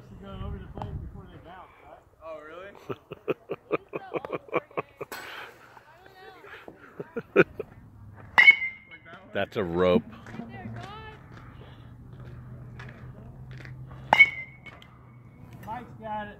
supposed to go over the plate before they bounce, right? Oh, really? That's a rope. Mike's got it.